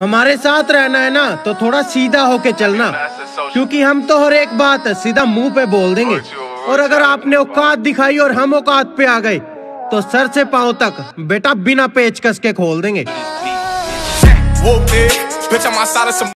हमारे साथ रहना है ना तो थोड़ा सीधा होके चलना। क्योंकि हम तो हर एक बात सीधा मुँह पे बोल देंगे। और अगर आपने औकात दिखाई और हम औकात पे आ गए तो सर से पाँव तक बेटा बिना पेचकस के खोल देंगे।